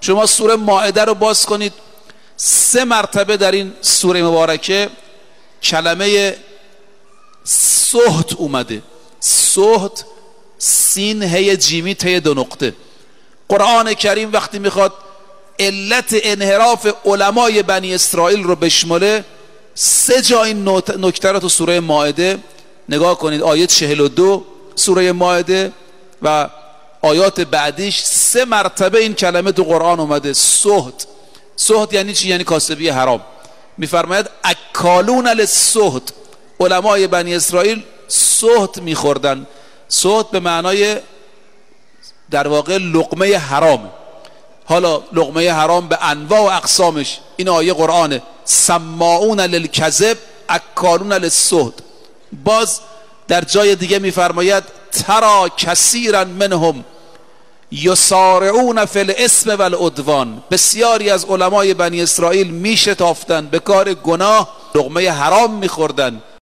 شما سوره ماعده رو باز کنید. سه مرتبه در این سوره مبارکه کلمه سهت اومده. سهت سین هی جیمی ته دو نقطه. قرآن کریم وقتی می‌خواد علت انحراف علمای بنی اسرائیل رو بشماله سه جا این نکته رو تو سوره ماعده نگاه کنید. آیه 42 سوره ماعده و آیات بعدیش سه مرتبه این کلمه تو قرآن اومده. سهت سهت یعنی چی؟ یعنی کاسبی حرام. میفرماید اکالون للسهت علمای بنی اسرائیل سهت میخوردن. سهت به معنای در واقع لقمه حرام. حالا لقمه حرام به انواع و اقسامش. این آیه قرآنه. سماعون للکذب اکالون للسهت باز در جای دیگه میفرماید ترا کثیرا منهم. یسارعون فی الاسم والعدوان بسیاری از علمای بنی اسرائیل میشتافتن به کار گناه لقمه حرام میخوردن